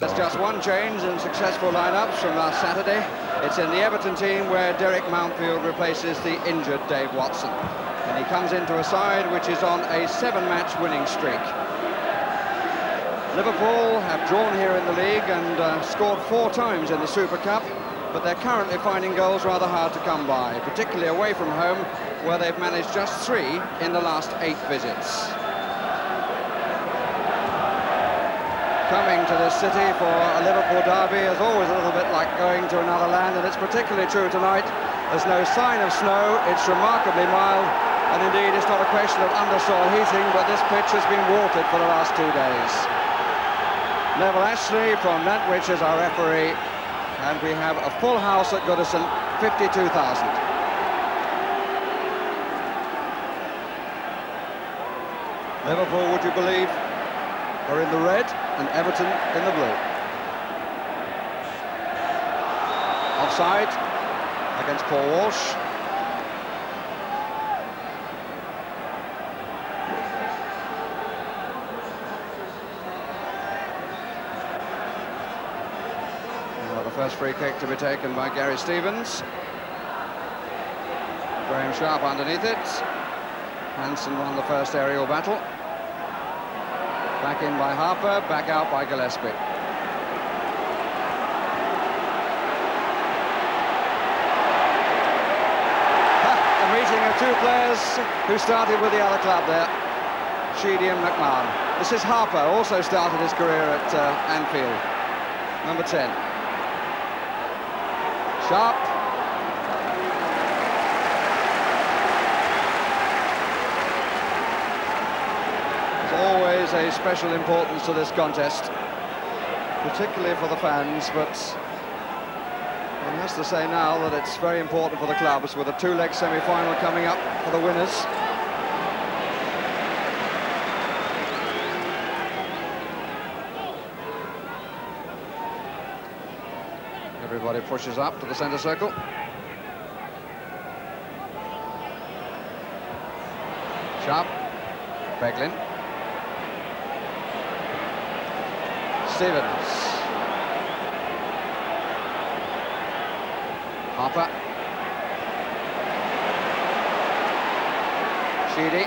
There's just one change in successful lineups from last Saturday. It's in the Everton team where Derek Mountfield replaces the injured Dave Watson. And he comes into a side which is on a seven-match winning streak. Liverpool have drawn here in the league and uh, scored four times in the Super Cup, but they're currently finding goals rather hard to come by, particularly away from home, where they've managed just three in the last eight visits. Coming to this city for a Liverpool derby is always a little bit like going to another land, and it's particularly true tonight. There's no sign of snow, it's remarkably mild, and indeed it's not a question of undersoil heating, but this pitch has been watered for the last two days. Neville Ashley from Nantwich is our referee, and we have a full house at Goodison, 52,000. Liverpool, would you believe, are in the red and Everton in the blue. Offside against Paul Walsh. Well, the first free kick to be taken by Gary Stevens. Graeme Sharp underneath it. Hansen won the first aerial battle. Back in by Harper, back out by Gillespie. A meeting of two players who started with the other club there, Sheedy and McMahon. This is Harper, also started his career at uh, Anfield, number 10. Sharp, a special importance to this contest, particularly for the fans, but one has to say now that it's very important for the clubs with a two-leg semi-final coming up for the winners. Everybody pushes up to the centre circle. Sharp, Beglin. Stevens. Harper. Sheedy.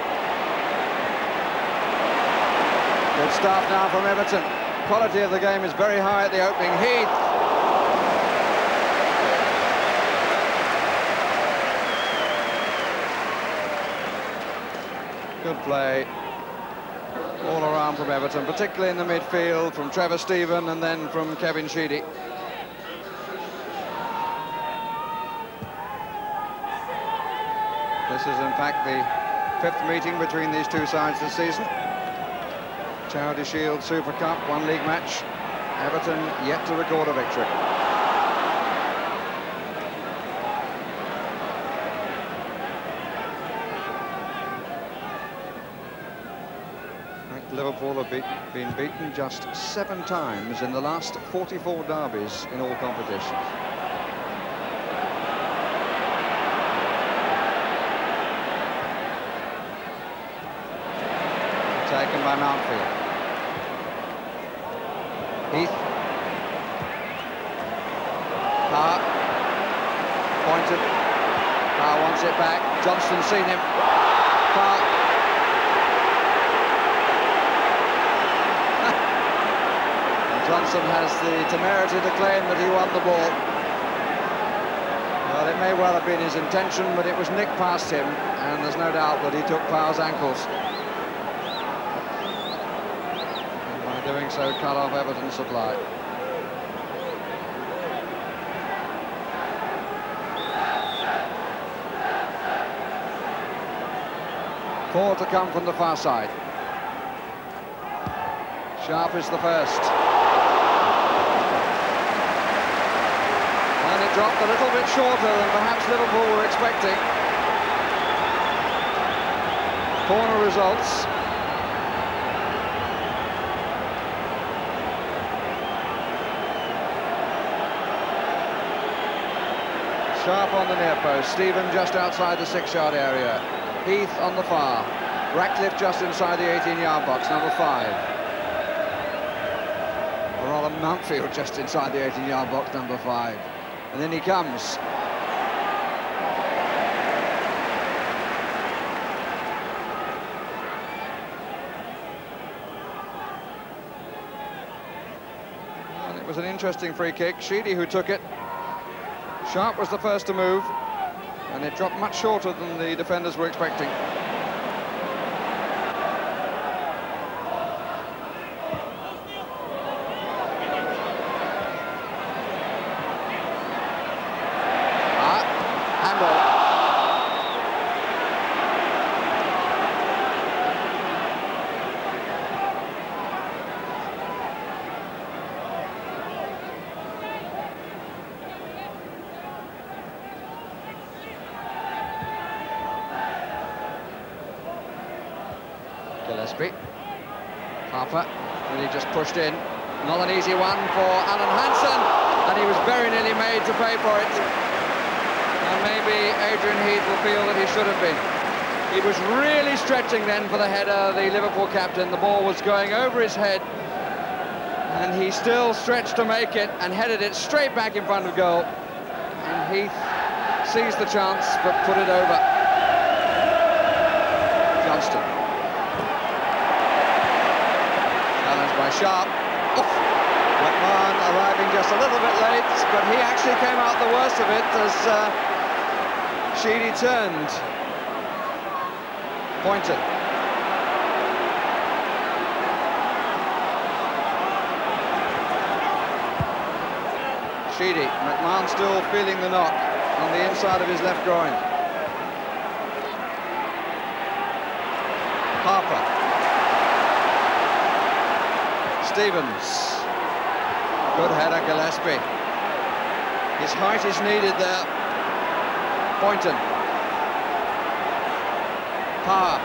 Good start now from Everton. Quality of the game is very high at the opening. Heath. Good play all around from Everton, particularly in the midfield, from Trevor Steven and then from Kevin Sheedy. This is, in fact, the fifth meeting between these two sides this season. Charity Shield Super Cup, one league match. Everton yet to record a victory. Liverpool have be been beaten just seven times in the last 44 derbies in all competitions. Taken by Mountfield. Heath. Power. Pointon. Power wants it back. Johnston seen him. Power. Has the temerity to claim that he won the ball. Well, it may well have been his intention, but it was nicked past him, and there's no doubt that he took Power's ankles. And by doing so, cut off Everton's supply. Four to come from the far side. Sharp is the first. And it dropped a little bit shorter than perhaps Liverpool were expecting. Corner results. Sharp on the near post. Steven just outside the six-yard area. Heath on the far. Ratcliffe just inside the 18-yard box, number five. A rather Mountfield just inside the 18-yard box, number five. And then he comes. And it was an interesting free kick. Sheedy who took it. Sharp was the first to move, and it dropped much shorter than the defenders were expecting. Gillespie. Harper, really just pushed in. Not an easy one for Alan Hansen, and he was very nearly made to pay for it. And maybe Adrian Heath will feel that he should have been. He was really stretching then for the header, the Liverpool captain. The ball was going over his head, and he still stretched to make it and headed it straight back in front of goal. And Heath seized the chance, but put it over. Johnston. By Sharp. Oof. McMahon arriving just a little bit late, but he actually came out the worst of it as uh, Sheedy turned. Pointon. Sheedy, McMahon still feeling the knock on the inside of his left groin. Harper Stevens. Good header, Gillespie. His height is needed there. Pointon. Power.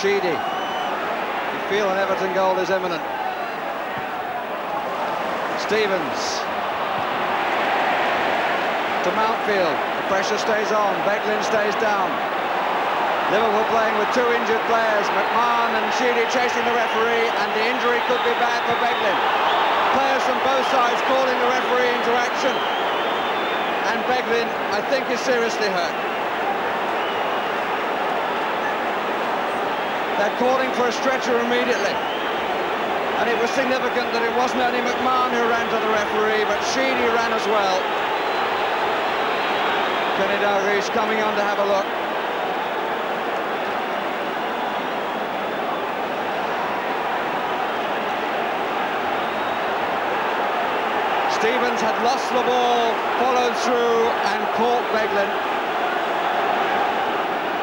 Sheedy. You feel an Everton goal is imminent. Stevens. To Mountfield. The pressure stays on. Beglin stays down. Liverpool playing with two injured players, McMahon and Sheedy chasing the referee, and the injury could be bad for Beglin. Players from both sides calling the referee into action, and Beglin, I think, is seriously hurt. They're calling for a stretcher immediately. And it was significant that it wasn't only McMahon who ran to the referee, but Sheedy ran as well. Kenny Dalglish coming on to have a look. Stevens had lost the ball, followed through and caught Beglin.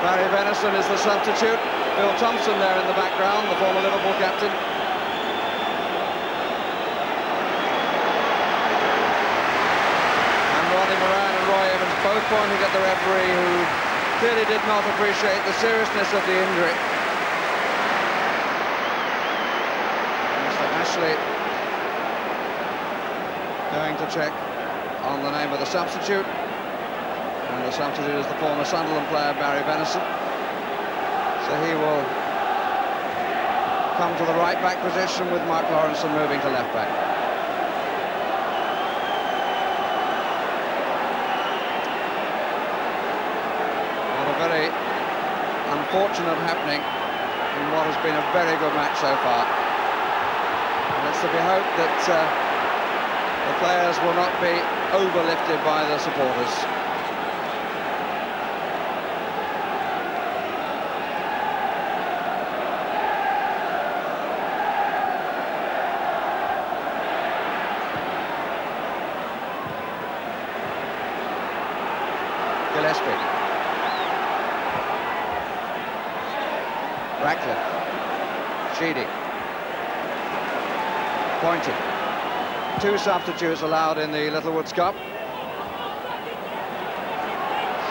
Barry Venison is the substitute. Phil Thompson there in the background, the former Liverpool captain. And Ronnie Moran and Roy Evans both pointing at the referee who clearly did not appreciate the seriousness of the injury. Mr. Ashley going to check on the name of the substitute. And the substitute is the former Sunderland player, Barry Venison. So he will come to the right back position with Mark Lawrenson moving to left back. What a very unfortunate happening in what has been a very good match so far. And it's to be hoped that uh, the players will not be overlifted by the supporters. Gillespie. Ratcliffe. Sheedy. Pointon two substitutes allowed in the Littlewoods Cup.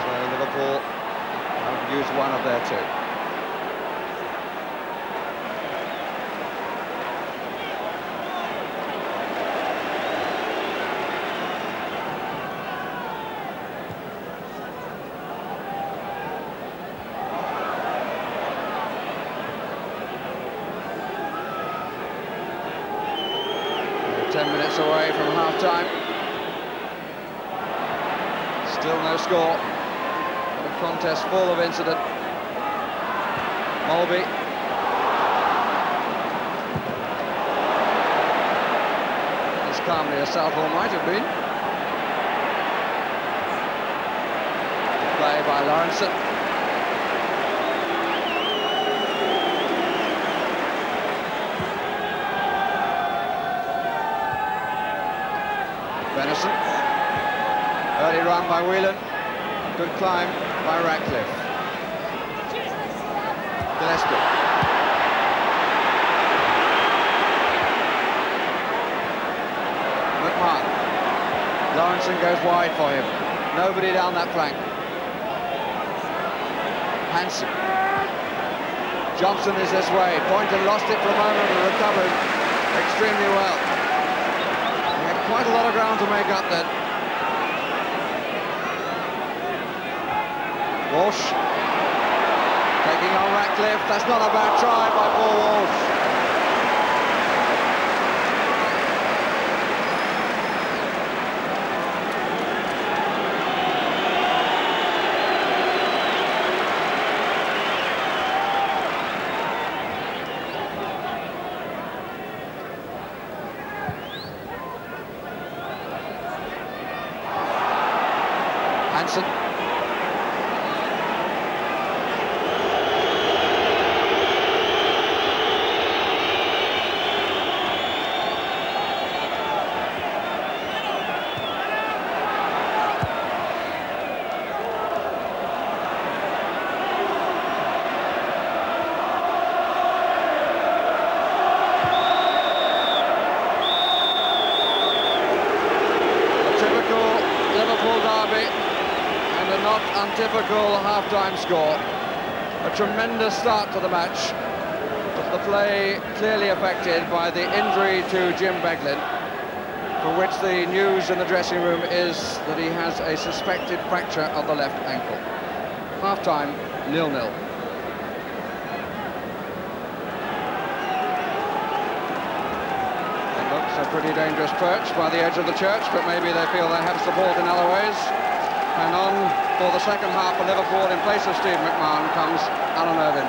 So Liverpool have used one of their two. Minutes away from half-time. Still no score. The contest full of incident. Molby. As calmly as Southall might have been. Play by Lawrenson. By Whelan. Good climb by Ratcliffe. Gillespie. McMahon. Lawrenson goes wide for him. Nobody down that flank. Hansen. Johnston is this way. Pointon lost it for a moment and recovered extremely well quite a lot of ground to make up then. Walsh taking on Ratcliffe. That's not a bad try by Paul Walsh. Half-time score. A tremendous start to the match, but the play clearly affected by the injury to Jim Beglin, for which the news in the dressing room is that he has a suspected fracture of the left ankle. Half-time, nil-nil. A pretty dangerous perch by the edge of the church, but maybe they feel they have support in other ways. And on for the second half for Liverpool in place of Steve McMahon comes Alan Irvine.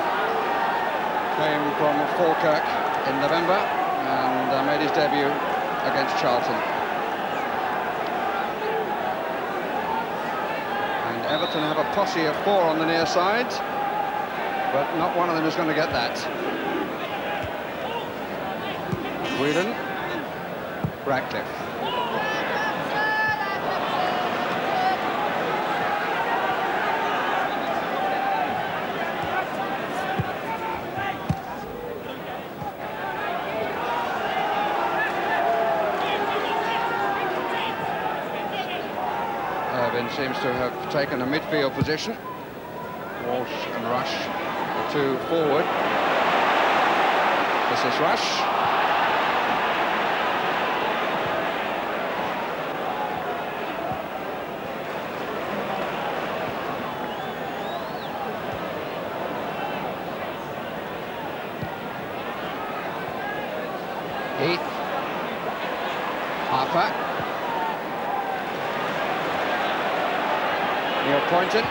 Came from Falkirk in November and uh, made his debut against Charlton. And Everton have a posse of four on the near side, but not one of them is going to get that. Whelan, Ratcliffe. Seems to have taken a midfield position. Walsh and Rush, the two forward. This is Rush. Heath. Harper. Neil Pointon.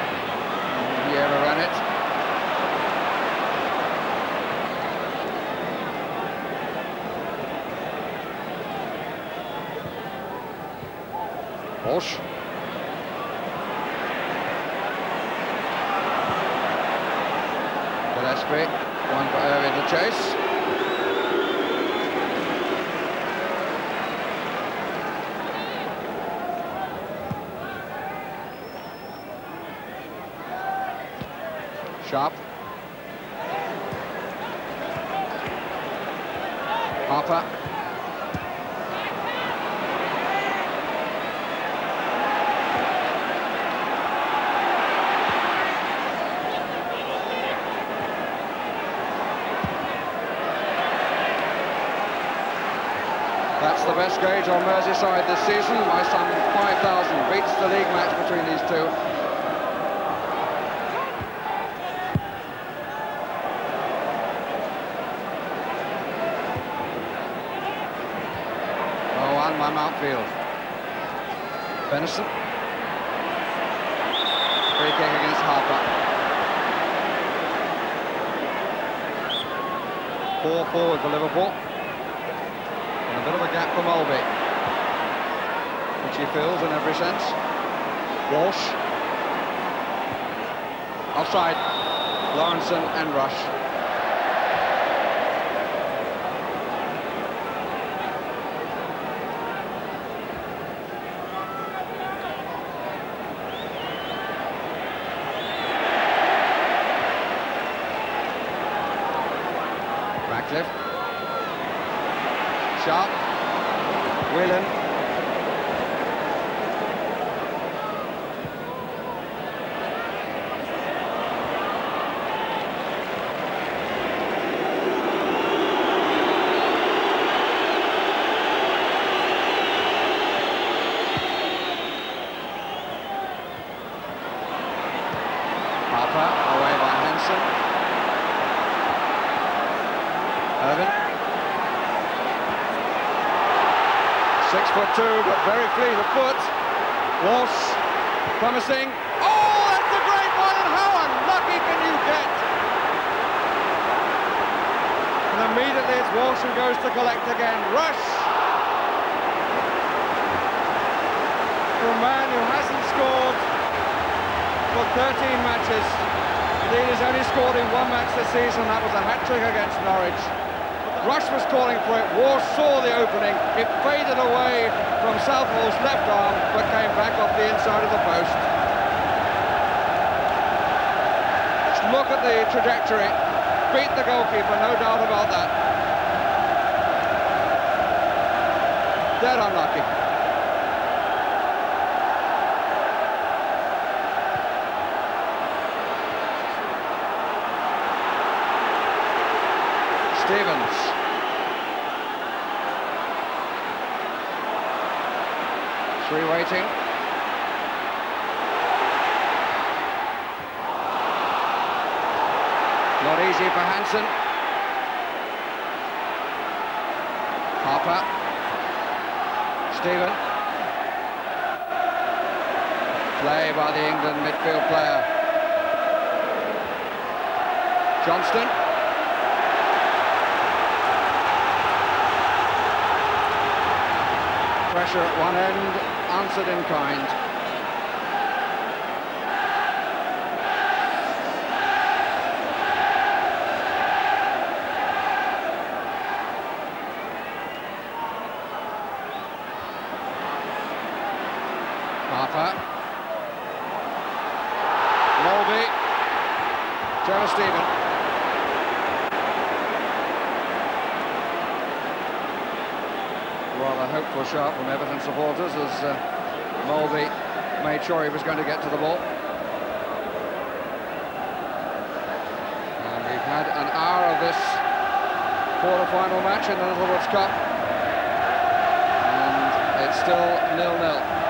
He overran it. Walsh. Gillespie, one for Irvine to chase. Sharp. That's the best gauge on Merseyside this season. My son 5,000 beats the league match between these two. By Mount Field. Venison. Free kick against Harper. Four forward for Liverpool. And a bit of a gap for Molby. Which he fills in every sense. Walsh. Offside. Lawrenson and Rush. Two, but very fleet of foot. Walsh, promising. Oh, that's a great one, and how unlucky can you get? And immediately it's Walsh who goes to collect again. Rush! For a man who hasn't scored for 13 matches. Indeed, he's only scored in one match this season, that was a hat-trick against Norwich. Rush was calling for it, Walsh saw the opening, it faded away from Southall's left arm, but came back off the inside of the post. Just look at the trajectory, beat the goalkeeper, no doubt about that. Dead unlucky. Stevens. Three waiting. Not easy for Hansen. Harper. Steven. Play by the England midfield player. Johnston. Pressure at one end, answered in kind. Harper. Molby. Joe Stephen. rather hopeful shot from Everton supporters as uh, Molby made sure he was going to get to the ball. And we've had an hour of this quarter-final match in the Littlewoods Cup. And it's still nil-nil.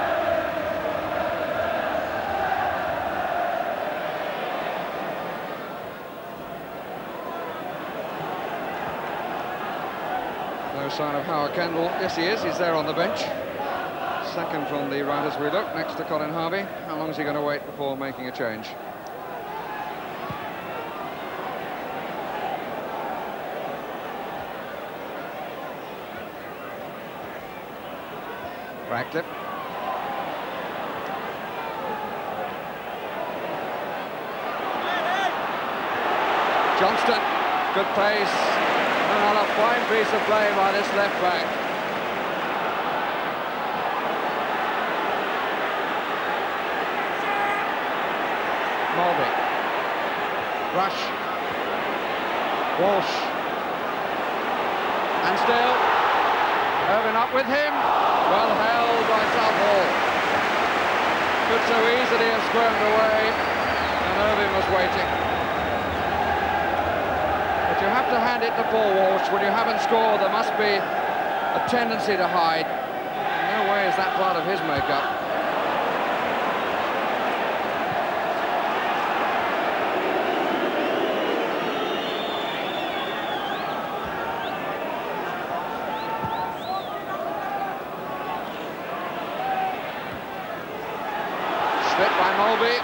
Sign of Howard Kendall. Yes, he is. He's there on the bench. Second from the right as we look, next to Colin Harvey. How long is he going to wait before making a change? Ratcliffe. Johnston, good pace, a fine piece of play by this left back. Molby. Rush. Walsh. And still. Irvine up with him. Well held by Southall. Could so easily have squirmed away. And Irvine was waiting have to hand it to Paul Walsh. When you haven't scored, there must be a tendency to hide. No way is that part of his makeup. Slip by Molby.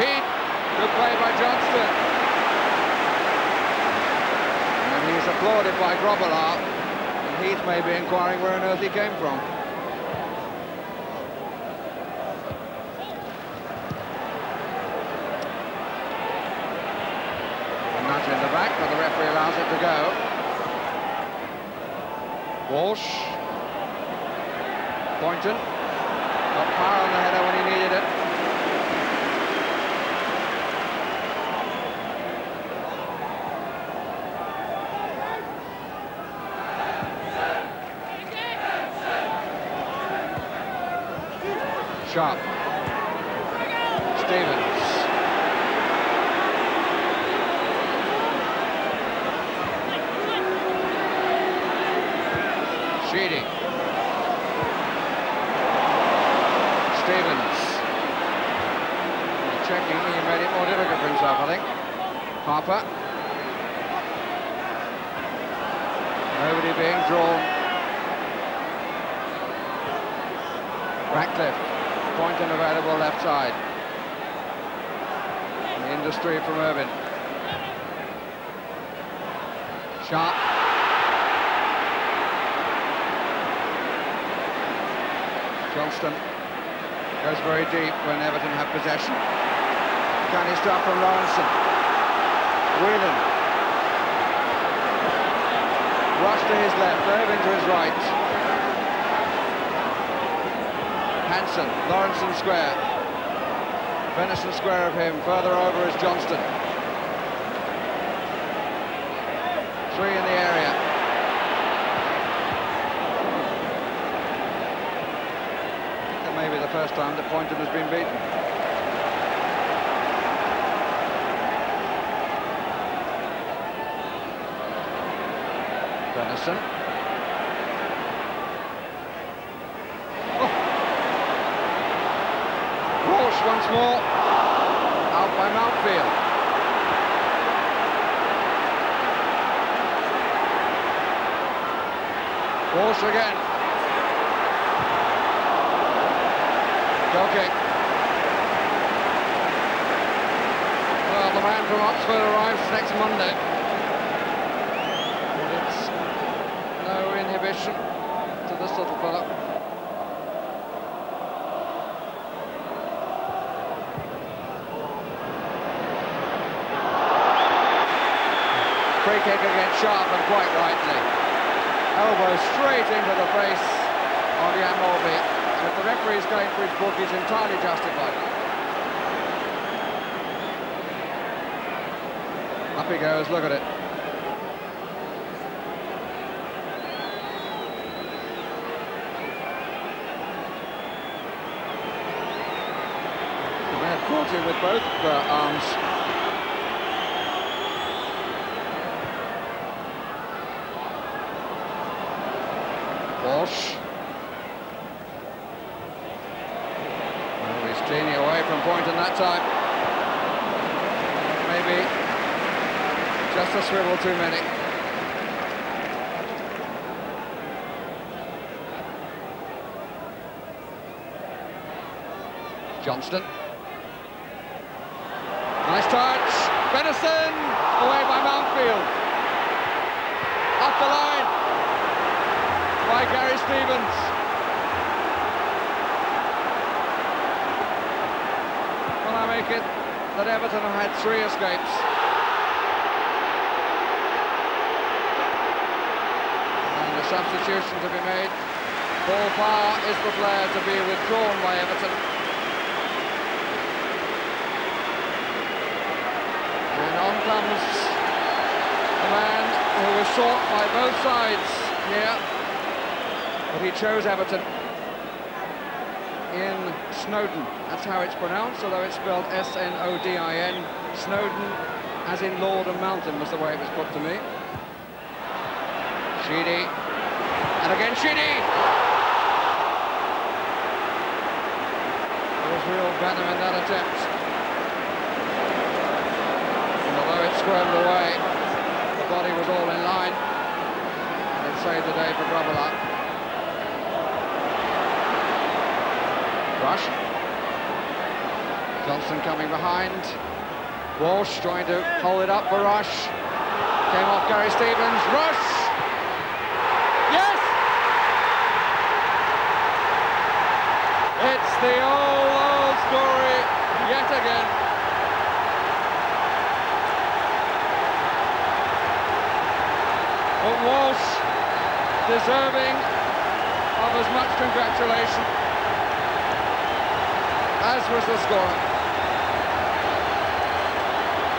Pete, good play by Johnston. Applauded by Grobbelaar. And Heath may be inquiring where on earth he came from. A in the back, but the referee allows it to go. Walsh. Pointon. Got power on the header when he needed it. Sharp. Stevens. Sheedy. Stevens. Checking, he made it more difficult for himself, I think. Harper. Nobody being drawn. Ratcliffe. Available left side. The industry from Irvine. Sharp. Johnston goes very deep when Everton have possession. Canny start from Lawrenson. Whelan. Rush to his left, Irvine to his right. Hansen, Lawrenson square. Venison square of him, further over is Johnston. Three in the area. That may be the first time that Pointon has been beaten. Venison. Oh. Walsh once more. Out by Mountfield. Walsh again. Goal kick. Well, the man from Oxford arrives next Monday. But it's no inhibition to this little fella. Free kick against Sharp and quite rightly. Elbow straight into the face of Jan Molby. So the referee is going for his book, he's entirely justified. Up he goes, look at it. Caught him with both uh, arms. Walsh. Well, he's cleaning away from Pointon that time. Maybe just a swivel too many. Johnston. Nice touch. Venison away by Mountfield. Up the line by Gary Stevens. Well, I make it that Everton have had three escapes. And the substitution to be made. Paul Power is the player to be withdrawn by Everton. And on comes the man who was sought by both sides here but he chose Everton in Snowdon. That's how it's pronounced, although it's spelled S-N-O-D-I-N. Snowdon, as in Lord and Mountain, was the way it was put to me. Sheedy, and again Sheedy! There was real venom in that attempt. And although it squirmed away, the body was all in line. And it saved the day for Grobbelaar. Rush. Johnston coming behind. Walsh trying to hold it up for Rush. Came off Gary Stevens. Rush! Yes! It's the old, old story yet again. But Walsh deserving of as much congratulation as was the scorer.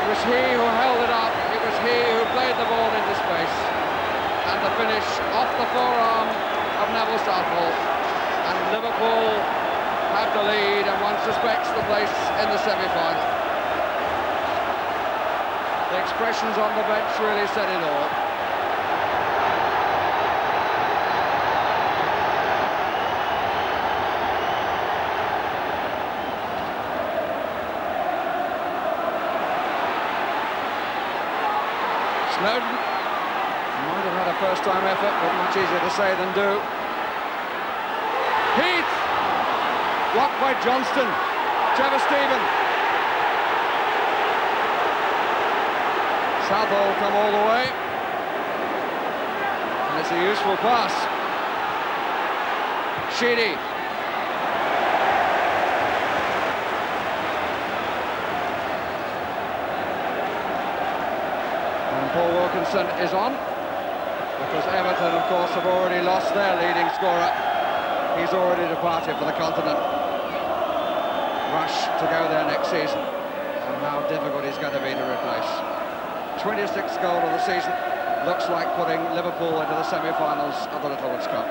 It was he who held it up, it was he who played the ball into space. And the finish off the forearm of Neville Southall. And Liverpool have the lead and one suspects the place in the semi-final. The expressions on the bench really said it all. Snodin might have had a first-time effort, but much easier to say than do. Heath! Blocked by Johnston. Trevor Steven. Southall come all the way. And it's a useful pass. Sheedy. And Paul Wilkinson is on. Because Everton, of course, have already lost their leading scorer. He's already departed for the continent. Rush to go there next season. And how difficult he's going to be to replace. 26th goal of the season. Looks like putting Liverpool into the semi-finals of the Littlewoods Cup.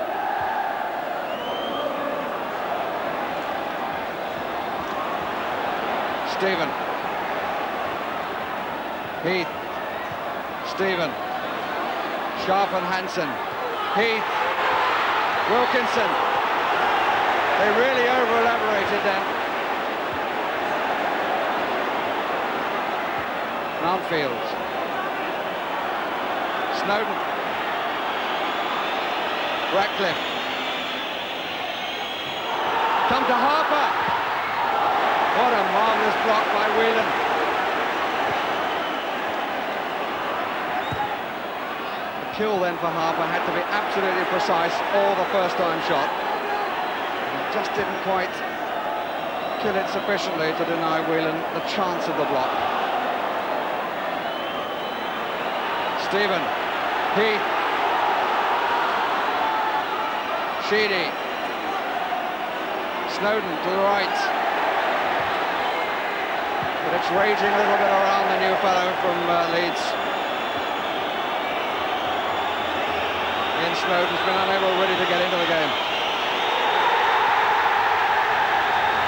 Steven. Heath. Steven. Sharp and Hansen. Heath. Wilkinson. They really over-elaborated then. Mountfield. Snodin. Ratcliffe. Come to Harper. What a marvellous block by Whelan. Kill then for Harper had to be absolutely precise all the first time shot. It just didn't quite kill it sufficiently to deny Whelan the chance of the block. Steven, Heath, Sheedy, Snodin to the right. But it's raging a little bit around the new fellow from uh, Leeds. Snodin's been unable really to get into the game.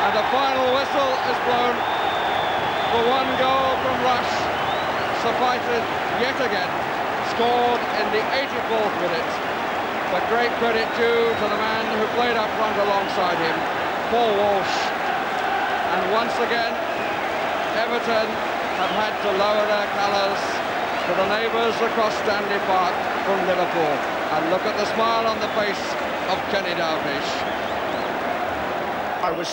And the final whistle is blown for one goal from Rush, suffices yet again, scored in the 84th minute. But great credit due to the man who played up front alongside him, Paul Walsh. And once again, Everton have had to lower their colours to the neighbours across Stanley Park from Liverpool. And look at the smile on the face of Kenny Dalglish. I was